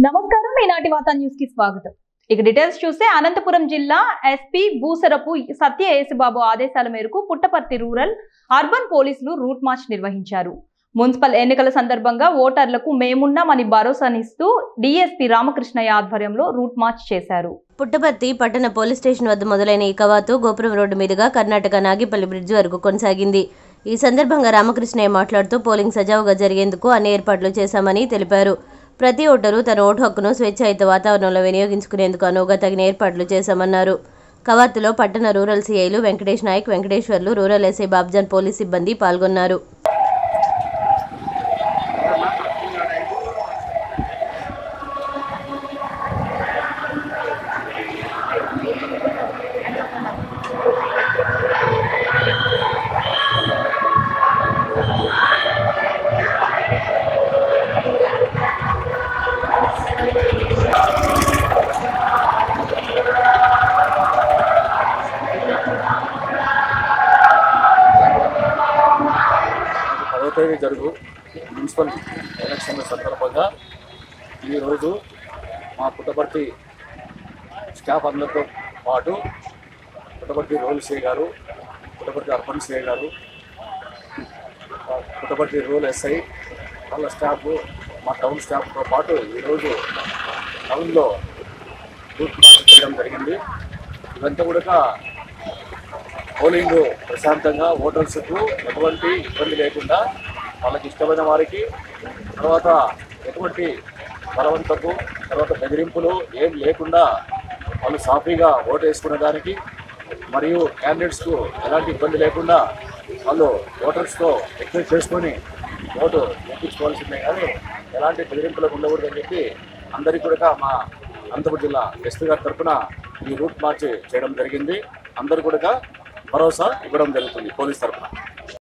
నమస్కారం ఈనాటి వార్తా న్యూస్ కి స్వాగతం ఇక డీటెయిల్స్ చూస్తే అనంతపురం జిల్లా ఎస్పీ భూసరపు సత్య యేసుబాబు ఆదేశాల మేరకు పుట్టపర్తి రూరల్ అర్బన్ పోలీసులు రూట్ మార్చ్ నిర్వహించారు. మున్సిపల్ ఎన్నికల సందర్భంగా ఓటర్లకు మేమున్నామని భరోసానిస్తూ డీఎస్పీ రామకృష్ణయ్య ఆధ్వర్యంలో రూట్ మార్చ్ చేశారు. పుట్టపర్తి పట్టణ పోలీస్ స్టేషన్ వద్ద మొదలైన ఈ కవాతు గోపురం రోడ్డు మీదుగా కర్ణాటక నాగిపల్లి బ్రిడ్జ్ వరకు కొనసాగింది. ఈ సందర్భంగా రామకృష్ణయ్య మాట్లాడుతూ పోలింగ్ సజావుగా జరిగేందుకు అన్ని ఏర్పాట్లు చేశామని తెలిపారు. ప్రతి ఓటరు తన ఓటు హక్కును స్వేచ్ఛాయుత వాతావరణంలో వినియోగించుకునేందుకు అనువుగా తగిన ఏర్పాట్లు చేశామన్నారు. కవాతులో పట్టణ rural సీఐలు Venkatesh Nayak Venkateswarlu rural SI Babjan police సిబ్బంది పాల్గొన్నారు. పదో జరుగు. మున్సిపల్ ఎలక్షన్ల సందర్భంగా ఈరోజు మా పుట్టపర్తి స్టాఫ్ అందరితో పాటు పుట్టపర్తి రోల్ సే గారు పుట్టపర్తి అర్పణ్ సే గారు పుట్టపర్తి రోల్ ఎస్ఐ వాళ్ళ స్టాఫ్ మా టౌన్ స్టాఫ్తో పాటు ఈరోజు టౌన్లో రూట్ మార్చ్ చేయడం జరిగింది. ఇదంతా కూడా పోలింగ్ ప్రశాంతంగా ఓటర్స్కు ఎటువంటి ఇబ్బంది లేకుండా వాళ్ళకి ఇష్టమైన వారికి తర్వాత ఎటువంటి బలవంతపు తర్వాత బెదిరింపులు ఏం లేకుండా వాళ్ళు సాఫీగా ఓటు వేసుకునే దానికి మరియు క్యాండిడేట్స్కు ఎలాంటి ఇబ్బంది లేకుండా వాళ్ళు ఓటర్స్తో ఎక్సైజ్ చేసుకొని ఓటు ఎక్కించుకోవాల్సిందే కానీ ఎలాంటి బెదిరింపులకు ఉండకూడదని చెప్పి అందరికీ కూడా మా అనంతపురం జిల్లా ఎస్పీ గారి తరఫున ఈ రూట్ మార్చ్ చేయడం జరిగింది. అందరు కూడా భరోసా ఇవ్వడం జరుగుతుంది పోలీస్ తరఫున